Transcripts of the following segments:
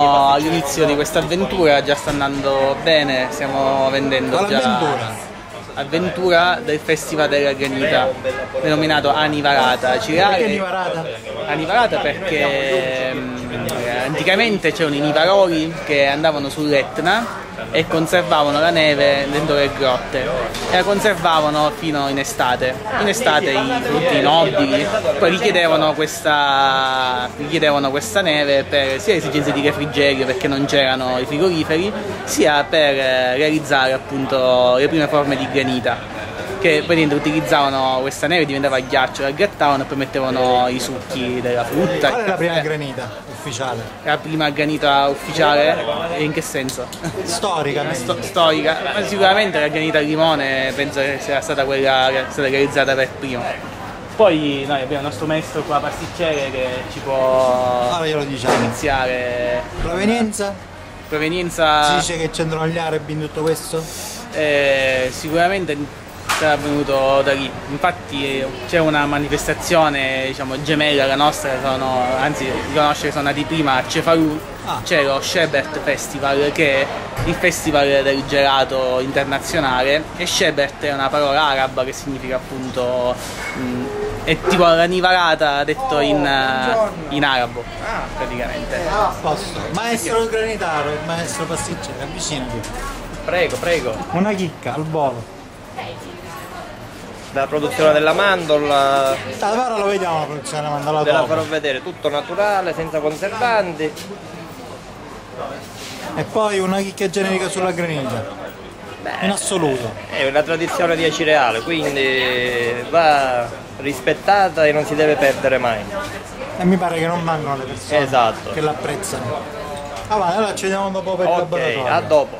all'inizio di questa avventura, già sta andando bene, stiamo vendendo già avventura? avventura del Festival della Granita, denominato Anivarata. Cirare- Perché Nivarata? Anivarata perché mm, anticamente c'erano i nivaroli che andavano sull'Etna e conservavano la neve dentro le grotte e la conservavano fino in estate. In estate i frutti nobili poi richiedevano questa, richiedevano questa neve per sia esigenze di refrigerio perché non c'erano i frigoriferi, sia per eh, realizzare appunto le prime forme di granita che poi niente, utilizzavano questa neve, diventava ghiaccio, la grattavano e poi mettevano i succhi della frutta. Qual è la prima Eh, granita ufficiale? la prima granita ufficiale? E in che senso? Storicamente. Sto- storica? Ma sicuramente la granita al limone penso che sia stata quella che è stata realizzata per primo. Poi noi abbiamo il nostro maestro qua pasticcere che ci può Allora glielo diciamo. iniziare Provenienza? Si provenienza dice che c'entrano gli arabi in tutto questo? eh, sicuramente sarà venuto da lì. Infatti c'è una manifestazione diciamo, gemella alla nostra, sono, anzi riconosce che sono nati prima a Cefalù, Ah. c'è lo Shebert Festival che è il festival del gelato internazionale e Shebert è una parola araba che significa appunto mh, è tipo la nivarata detto in, eh, in arabo praticamente. A posto. Maestro granitaro, il maestro pasticcere, avvicinati. Prego, prego. Una chicca al volo. La produzione della mandorla, State ora lo vediamo la produzione, mandala ve la farò vedere, tutto naturale, senza conservanti. E poi una chicca generica sulla granita. In assoluto. È una tradizione di Acireale, quindi va rispettata e non si deve perdere mai. E mi pare che non mancano le persone Esatto. che l'apprezzano. Ah, va, allora ci vediamo dopo per il Ok, laboratorio. a dopo.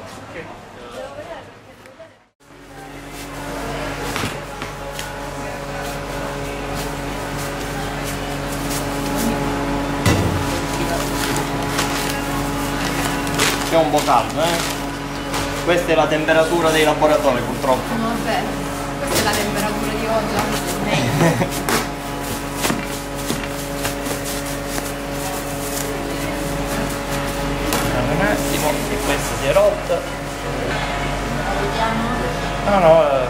C'è un po' caldo, eh? Questa è la temperatura dei laboratori purtroppo. Vabbè, questa è la temperatura di oggi. Un attimo, che questa si è rotta. No, no, eh,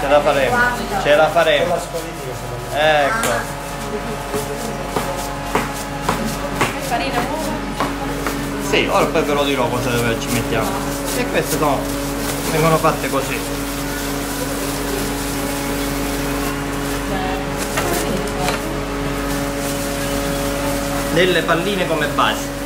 ce la faremo, ce la faremo. Ecco, Che farina? Sì, ora poi ve lo dirò cosa ci mettiamo. E queste sono, vengono fatte così. Delle palline come base.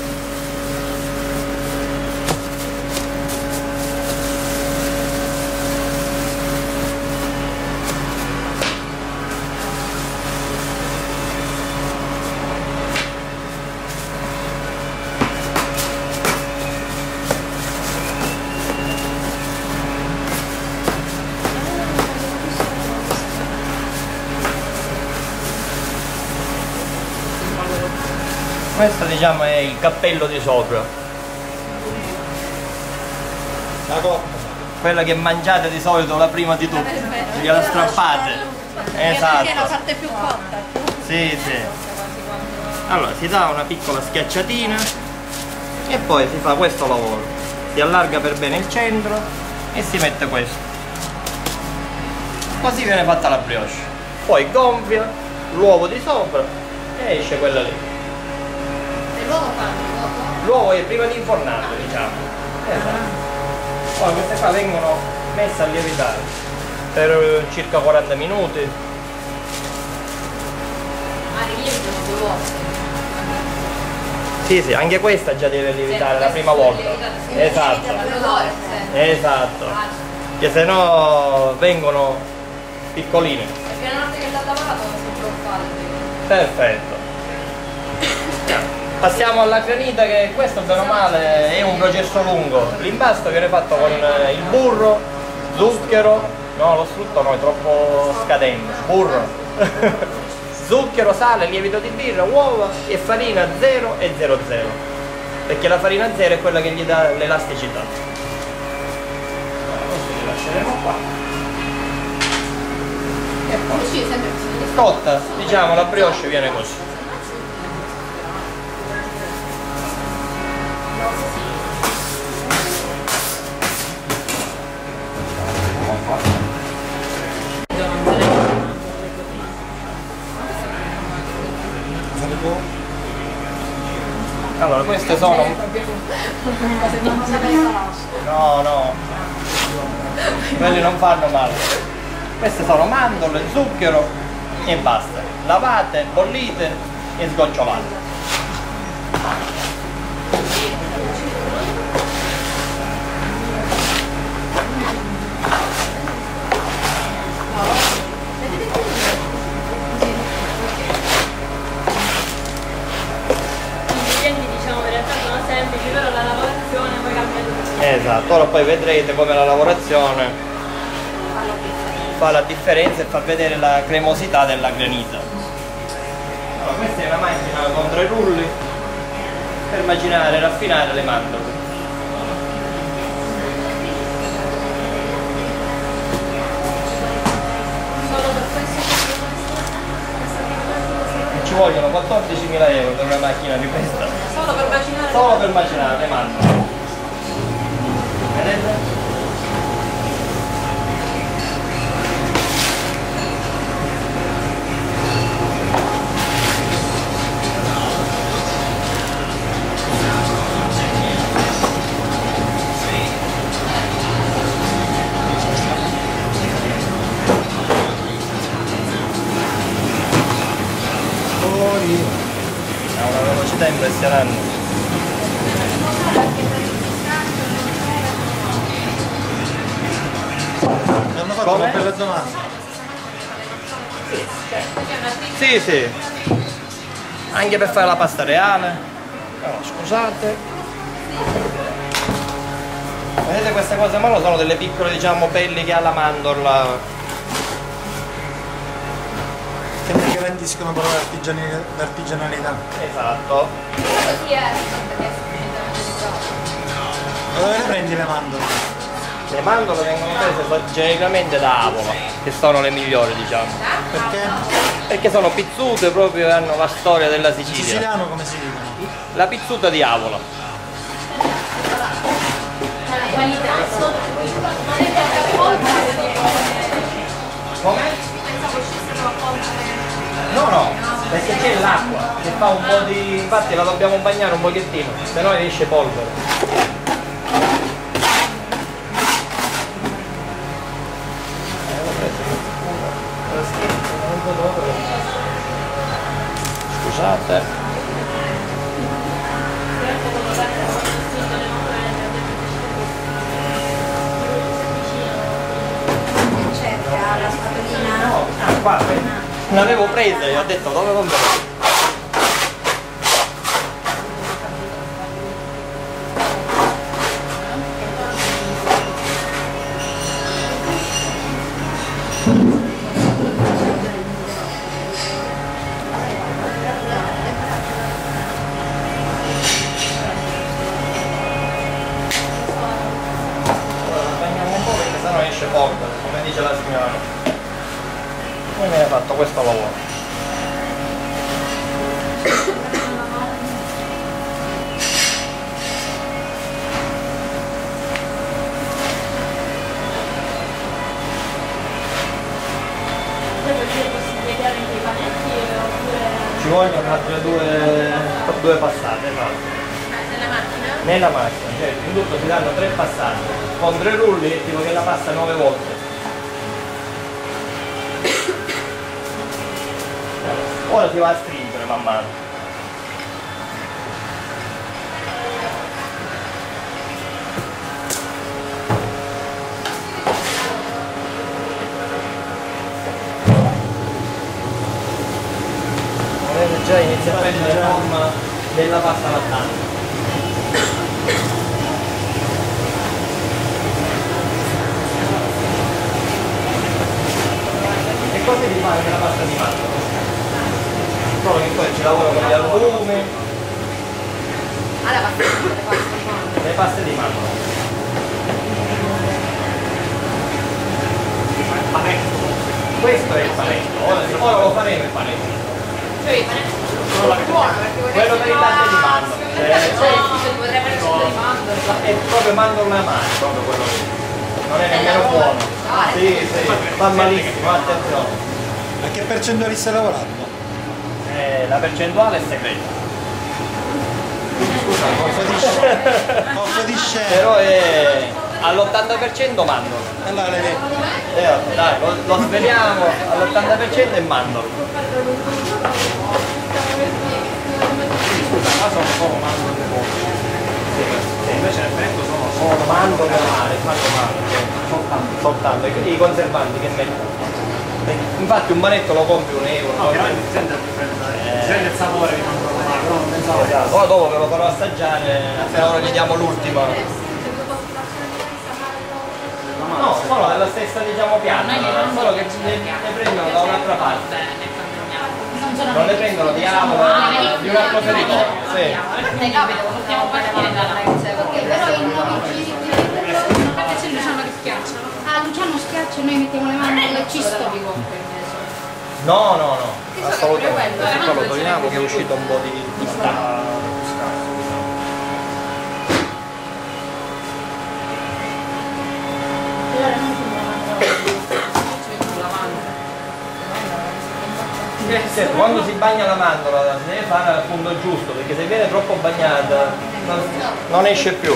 Questo diciamo è il cappello di sopra. La coppa. Quella che mangiate di solito la prima di tutte. Gliela strappate. Perché è la Esatto. parte più cotta. Sì, sì. Allora si dà una piccola schiacciatina e poi si fa questo lavoro. Si allarga per bene il centro e si mette questo. Così viene fatta la brioche. Poi gonfia l'uovo di sopra e esce quella lì. L'uovo è prima di infornarlo, diciamo. Esatto. Poi queste qua vengono messe a lievitare per eh, circa 40 minuti. Ah, riglievano due volte. Sì, sì, anche questa già deve lievitare la prima volta. Esatto. Esatto. Che se no vengono piccoline. Perché una volta che l'ha lavorato non si può fare. Perfetto. Passiamo alla granita che questo bene o male è un processo lungo. L'impasto viene fatto con eh, il burro, zucchero, no lo strutto no è troppo scadente, burro, zucchero, sale, lievito di birra, uova e farina 0 e 00. Perché la farina 0 è quella che gli dà l'elasticità. Così li lasceremo qua. E poi cotta, diciamo la brioche viene così. Queste sono... No, no. Quelli non fanno male. Queste sono mandorle, zucchero e basta. Lavate, bollite e sgocciolate. Esatto, ora poi vedrete come la lavorazione fa la differenza e fa vedere la cremosità della granita. Allora, questa è una macchina con tre rulli per macinare e raffinare le mandorle. Ci vogliono 14.000 euro per una macchina di questa, Solo per macinare solo per macinare le mandorle. Vedete? Fuori. Ha una velocità impressionante. Mi bella domanda. Sì, sì. Anche per fare la pasta reale. Allora, scusate. Vedete queste cose ma sono delle piccole diciamo pelli che ha la mandorla. Che ne garantiscono però l'artigianalità. Esatto. Dove le prendi le mandorle? Le mandorle vengono prese genericamente da Avola, che sono le migliori diciamo. Perché? Perché sono pizzute proprio e hanno la storia della In Sicilia. siciliano come si dicono? La pizzuta di Avola. Come? No, no, perché c'è l'acqua che fa un po' di. infatti la dobbiamo bagnare un pochettino, se no esce polvere. Questo lavoro? Ci vogliono altre due, due passate, esatto. nella macchina Nella macchina, cioè in tutto si danno tre passate. Con tre rulli tipo che la passa nove volte. Ora si va a stringere man mano. Già inizia a prendere forma della pasta lattante. E così si fa anche la pasta di mandorle. Solo che poi ci lavora con gli albumi, ah la pasta le paste di mano le paste di mandorle. Il panetto. Questo è il panetto, ora, ora lo faremo il panetto. cioè il panetto buono perché Quello per il latte di mandorle. Eh, cioè di mandorla È proprio mandorle amare, proprio quello lì. Non è nemmeno buono. Sì, sì, fa malissimo, attenzione. A che percentuali stai lavorando? Eh, la percentuale è segreta. Colpo di scena. Colpo di scena. Però è all'80% mandorlo. Allora l'hai detto. Eh, dai, lo, lo sveliamo all'80% è mandorlo. Ma sono solo mandorle buone. E invece nel freddo sono solo mandorle amare, fanno male. soltanto, soltanto, i i conservanti che mettono infatti un manetto lo compri un euro no, però si sente eh. sente il sapore di manco però non pensavo dopo ve lo farò assaggiare però ora gli diamo l'ultima no solo è la stessa diciamo pianta solo che le, le prendono da un'altra parte non le prendono di amore di un altro territorio sì. no, perché no, portiamo partire dalla però il 9 E noi mettiamo le mani nel cisto No, no, no, assolutamente. Qua lo togliamo che è uscito un po' di, di stacco. Sì, quando si bagna la mandorla si deve fare al punto giusto perché se viene troppo bagnata non, non esce più.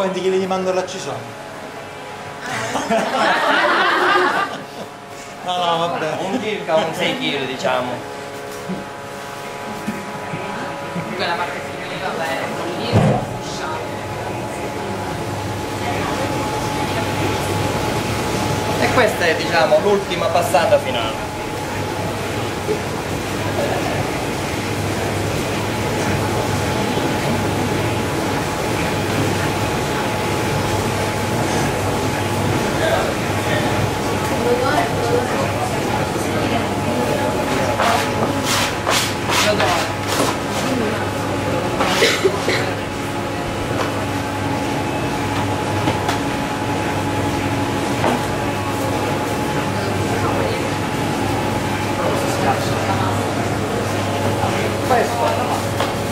Poi quanti chili di mandorla ci sono? No, no, vabbè. Un circa un 6 kg diciamo. quella parte finale vabbè E questa è diciamo l'ultima passata finale. Questo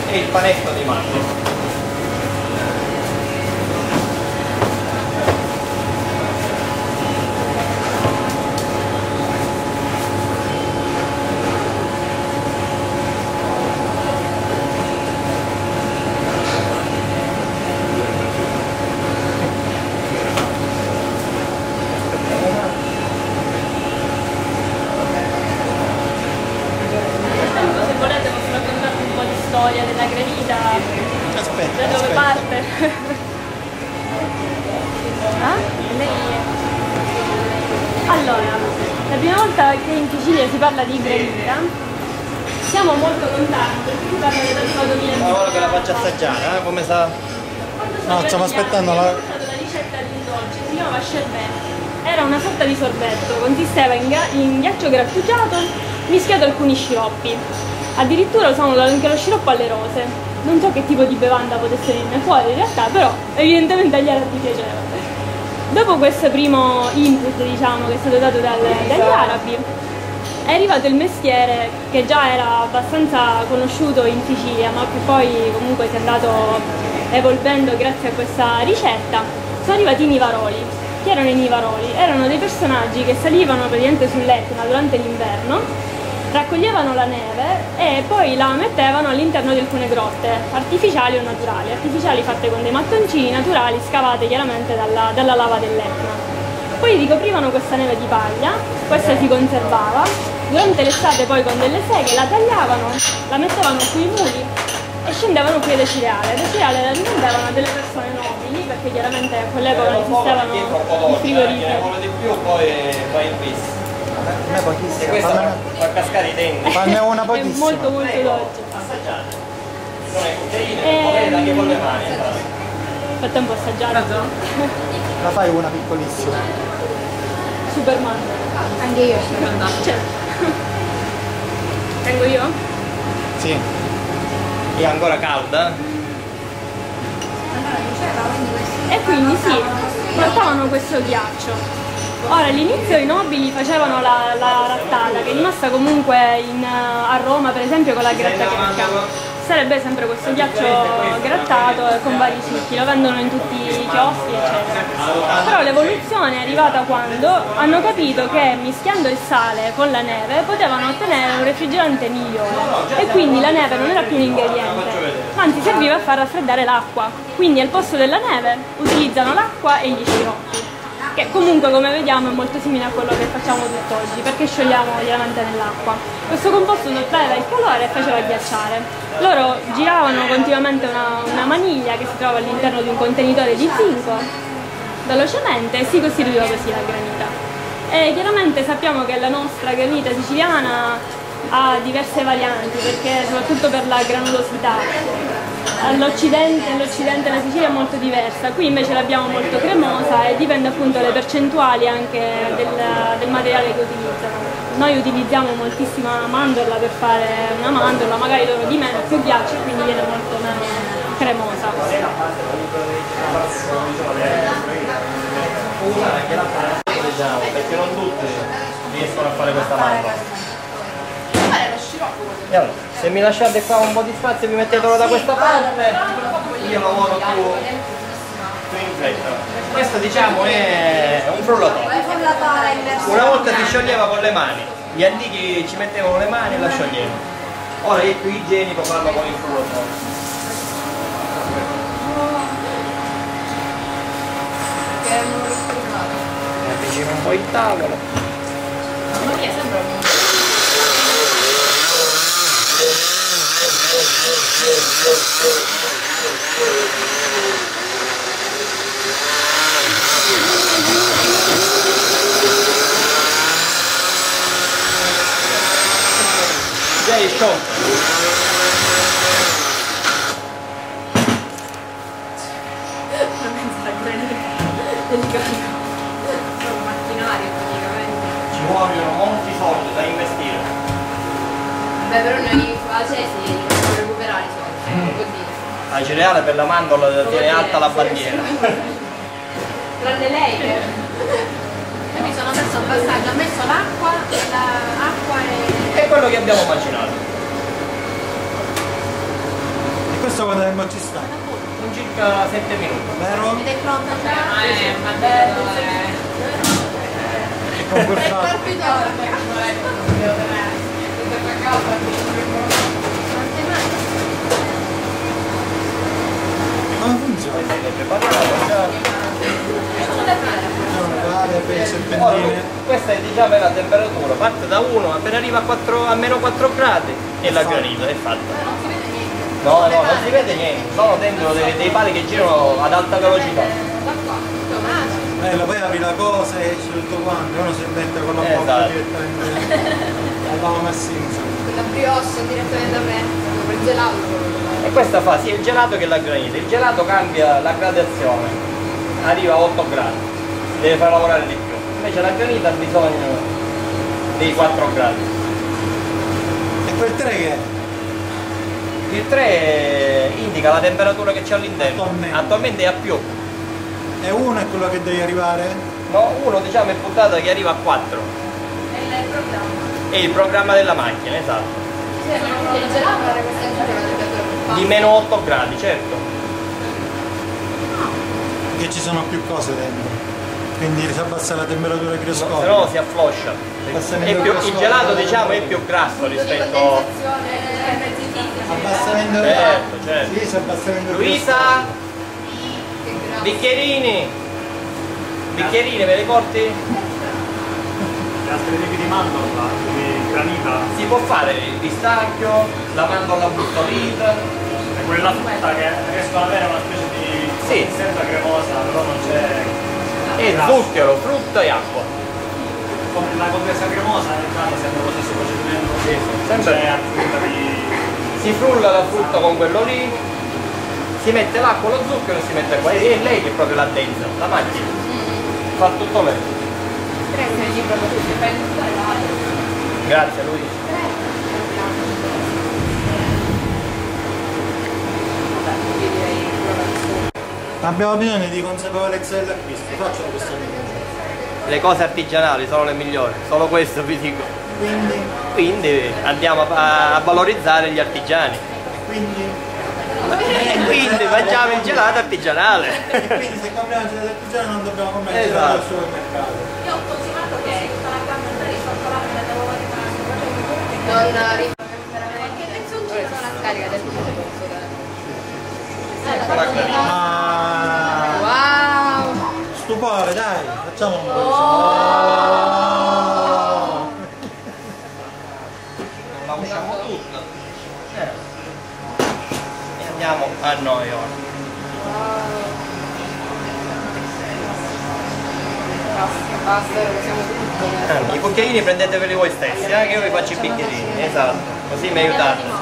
è il panetto di mandorla. Se volete posso raccontarvi un po' di storia della granita, Aspetta, da dove aspetta. parte. ah? Allora, la prima volta che in Sicilia si parla di granita, siamo molto lontani perché si parla della prima 2000 Ma ora che la faccio assaggiare, eh, come sa? No, stiamo aspettando la- la ricetta di un dolce, si chiamava sherbet. Era una sorta di sorbetto, consisteva in, in ghiaccio grattugiato mischiato alcuni sciroppi. Addirittura usavano anche lo sciroppo alle rose. Non so che tipo di bevanda potesse venirne fuori in realtà, però evidentemente agli arabi piaceva. Dopo questo primo input, diciamo, che è stato dato dal- dagli arabi, è arrivato il mestiere che già era abbastanza conosciuto in Sicilia, ma che poi comunque si è andato evolvendo grazie a questa ricetta. Sono arrivati i nivaroli. Chi erano i nivaroli? Erano dei personaggi che salivano praticamente sull'Etna durante l'inverno, raccoglievano la neve e poi la mettevano all'interno di alcune grotte, artificiali o naturali. Artificiali fatte con dei mattoncini, naturali scavate chiaramente dalla, dalla lava dell'Etna. Poi ricoprivano questa neve di paglia, questa si conservava, durante l'estate poi con delle seghe la tagliavano, la mettevano sui muli e scendevano qui da Cireale. Da Cireale la rivendevano a delle persone nobili, perché chiaramente a quell'epoca non esistevano un po' i dolce, eh, viene frigoriferi. quello di più, poi fai il bis. A me E pochissimo. questa fa, cascare i denti. fanne una È pochissima. molto molto Prego, dolce. assaggiate. Sono cucchiaine, Ehm, potete anche con le mani. Fate un po' assaggiare. La fai una piccolissima. Superman. anche io Cioè. Tengo io? Sì. È ancora calda? E quindi sì, portavano questo ghiaccio. Ora all'inizio i nobili facevano la, la rattata, che è rimasta comunque in, eh, a Roma per esempio con la gratta Senti la checca. mandorla? sarebbe sempre questo ghiaccio grattato con vari succhi, lo vendono in tutti i chioschi eccetera. Però l'evoluzione è arrivata quando hanno capito che mischiando il sale con la neve potevano ottenere un refrigerante migliore e quindi la neve non era più un ingrediente, ma anzi serviva a far raffreddare l'acqua. Quindi al posto della neve utilizzano l'acqua e gli sciroppi che comunque come vediamo è molto simile a quello che facciamo tutt'oggi perché sciogliamo gli elementi nell'acqua. Questo composto non traeva il calore e faceva ghiacciare. Loro giravano continuamente una, una maniglia che si trova all'interno di un contenitore di zinco velocemente e si costituiva così la granita. E chiaramente sappiamo che la nostra granita siciliana ha diverse varianti perché soprattutto per la granulosità all'occidente, all'occidente la Sicilia è molto diversa, qui invece l'abbiamo molto cremosa e dipende appunto dalle percentuali anche del, del, materiale che utilizzano. Noi utilizziamo moltissima mandorla per fare una mandorla, magari loro di meno, più ghiaccio e quindi viene molto meno cremosa. Diciamo, perché non tutti riescono a fare questa mandorla. E allora, se mi lasciate qua un po' di spazio e vi mettetelo da questa parte, io lavoro più, più in fretta. Questo diciamo è un frullatore. Una volta si scioglieva con le mani, gli antichi ci mettevano le mani e la scioglievano. Ora è più igienico farlo con il frullatore. Avvicino un po' il tavolo. Mamma mia, sembra un Macchinario praticamente. Ci vogliono molti soldi da investire. Beh, però noi facesi dobbiamo recuperare La cereale per la mandorla tiene alta la bandiera. Tranne lei che... E mi sono messo a passaggio, ho messo l'acqua, l'acqua e... È quello che abbiamo macinato. E questo quando è ci sta? In circa 7 minuti. Vero? Ed è pronta già? Eh, E con quel È fatto. palpitante. Come funziona? Avete preparato già? Varie per Ora, serpentine. Questa è diciamo la temperatura, parte da 1, appena arriva a, 4, a meno 4 gradi e la granita è fatta. No, no, non si vede niente, sono dentro dei, dei pali che girano ad alta velocità. Eh, poi apri la cosa e esce tutto quanto, uno si mette con la bocca Esatto. direttamente. L'avevamo messo in La brioche direttamente aperta, per gelato. E questa fa sia il gelato che la granita. Il gelato cambia la gradazione, arriva a 8 gradi, deve far lavorare di più. Invece la granita ha bisogno dei 4 gradi. E quel 3 che è? Il 3 indica la temperatura che c'è all'interno. Attualmente. Attualmente è a più. E uno è quello che devi arrivare? No, uno diciamo è puntata che arriva a 4. È il programma. È il programma della macchina, esatto. Di meno 8 gradi, certo. Che ci sono più cose dentro. Quindi si abbassa la temperatura No, microscopica. se no si affloscia. È più- il gelato diciamo è più grasso rispetto. Abbassamento Certo, certo. Sì, si abbassamento Luisa, bicchierini. Bicchierini, me li porti? Gli altri tipi di mandorla, granita, Si può fare il pistacchio, la mandorla brustolita. è quella frutta che riescono ad avere una specie di Sì. consistenza cremosa, però non c'è... E zucchero, frutta e acqua. Con la condensa cremosa in realtà sembra lo stesso procedimento. Sì, Sempre c'è di... si frulla la frutta con quello lì, si mette l'acqua, lo zucchero e si mette qua. E è lei che proprio l'addensa, la macchina. Fa tutto lei. Grazie Luisa. Abbiamo bisogno di consapevolezza dell'acquisto, faccio questo video. Le cose artigianali sono le migliori, solo questo vi dico. Quindi Quindi andiamo a, a valorizzare gli artigiani. quindi... E quindi mangiamo il gelato artigianale. E quindi se compriamo il gelato artigiano non dobbiamo comprare il Esatto. gelato al supermercato. Non perché penso un giro non la scarica del Ma... Wow! Stupore, dai, facciamo un po'. Non la usciamo tutta. Eh. E andiamo a noi ora. Basta, siamo tutto. Eh, I cucchiaini prendeteveli voi stessi, eh, io vi faccio i bicchierini, esatto, così mi aiutate.